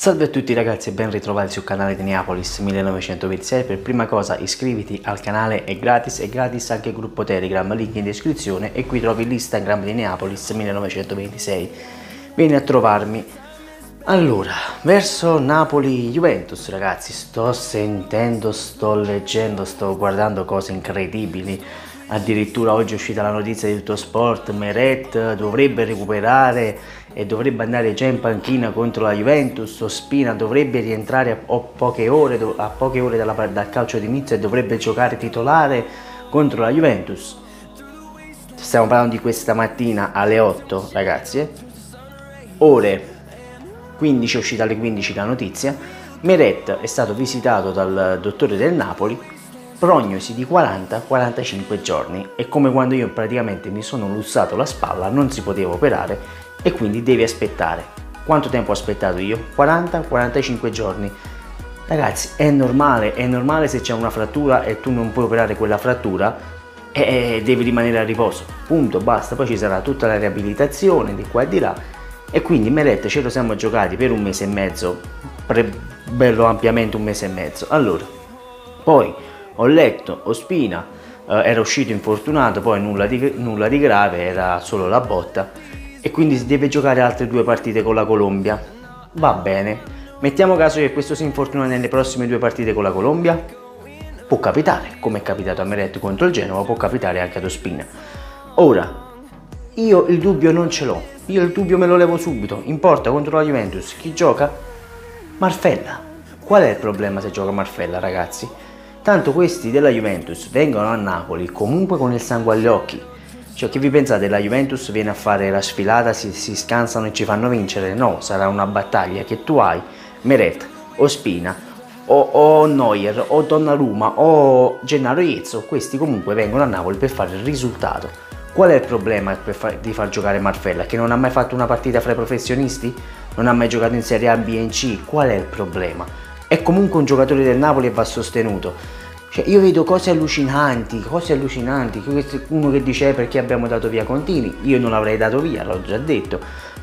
Salve a tutti ragazzi e ben ritrovati sul canale di Neapolis 1926 Per prima cosa iscriviti al canale, è gratis, è gratis anche il gruppo Telegram, link in descrizione E qui trovi l'Instagram di Neapolis 1926 Vieni a trovarmi. Allora, verso Napoli-Juventus ragazzi Sto sentendo, sto leggendo, sto guardando cose incredibili addirittura oggi è uscita la notizia di tutto sport, Meret dovrebbe recuperare e dovrebbe andare già in panchina contro la Juventus, Ospina dovrebbe rientrare a poche ore, a poche ore dalla, dal calcio d'inizio e dovrebbe giocare titolare contro la Juventus. Stiamo parlando di questa mattina alle 8 ragazzi, eh? ore 15 è uscita alle 15 la notizia, Meret è stato visitato dal dottore del Napoli prognosi di 40-45 giorni è come quando io praticamente mi sono lussato la spalla, non si poteva operare e quindi devi aspettare. Quanto tempo ho aspettato io? 40-45 giorni. Ragazzi, è normale, è normale se c'è una frattura e tu non puoi operare quella frattura e devi rimanere a riposo. Punto, basta. Poi ci sarà tutta la riabilitazione di qua e di là e quindi Meret ce lo siamo giocati per un mese e mezzo, bello ampiamente un mese e mezzo. Allora, poi ho letto, Ospina eh, era uscito infortunato, poi nulla di, nulla di grave, era solo la botta e quindi si deve giocare altre due partite con la Colombia. Va bene. Mettiamo caso che questo si infortuna nelle prossime due partite con la Colombia? Può capitare, come è capitato a Meret contro il Genova, può capitare anche ad Ospina. Ora, io il dubbio non ce l'ho, io il dubbio me lo levo subito. In porta contro la Juventus, chi gioca? Marfella. Qual è il problema se gioca Marfella, ragazzi? Tanto questi della Juventus vengono a Napoli comunque con il sangue agli occhi. Cioè che vi pensate la Juventus viene a fare la sfilata, si, si scansano e ci fanno vincere? No, sarà una battaglia che tu hai, Meret, o Spina, o, o Neuer, o Donnarumma, o Gennaro Iezzo, questi comunque vengono a Napoli per fare il risultato. Qual è il problema far, di far giocare Marfella? Che non ha mai fatto una partita fra i professionisti? Non ha mai giocato in Serie A, B e C? Qual è il problema? È comunque un giocatore del Napoli e va sostenuto. Cioè, io vedo cose allucinanti, cose allucinanti. Uno che dice eh, perché abbiamo dato via Contini, io non l'avrei dato via, l'ho già detto.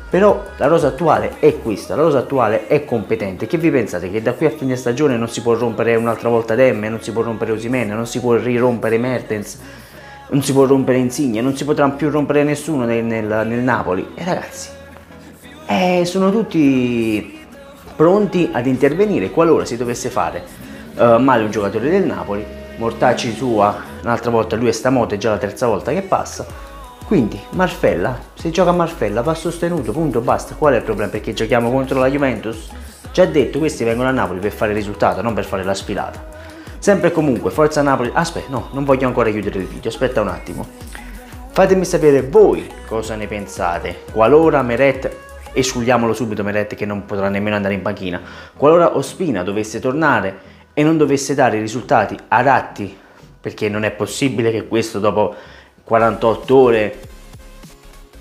Però la rosa attuale è questa, la rosa attuale è competente. Che vi pensate? Che da qui a fine stagione non si può rompere un'altra volta Demme, non si può rompere Osimene, non si può rirompere Mertens, non si può rompere Insigne, non si potrà più rompere nessuno nel, nel, nel Napoli. E ragazzi, eh, sono tutti pronti ad intervenire qualora si dovesse fare uh, male un giocatore del Napoli. Mortacci sua, un'altra volta lui è stamote, è già la terza volta che passa. Quindi Marfella, se gioca Marfella va sostenuto, punto, basta. Qual è il problema? Perché giochiamo contro la Juventus? Già detto, questi vengono a Napoli per fare il risultato, non per fare la sfilata. Sempre comunque, forza Napoli. Aspetta, no, non voglio ancora chiudere il video, aspetta un attimo. Fatemi sapere voi cosa ne pensate. Qualora Meret escludiamolo subito Meret che non potrà nemmeno andare in panchina. Qualora Ospina dovesse tornare e non dovesse dare i risultati adatti, perché non è possibile che questo dopo 48 ore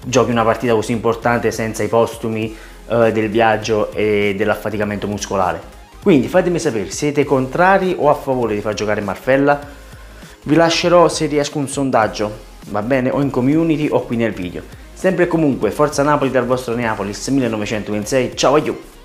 giochi una partita così importante senza i postumi eh, del viaggio e dell'affaticamento muscolare. Quindi fatemi sapere, siete contrari o a favore di far giocare Marfella? Vi lascerò se riesco un sondaggio, va bene? O in community o qui nel video. Sempre e comunque, Forza Napoli dal vostro Neapolis 1926, ciao a you!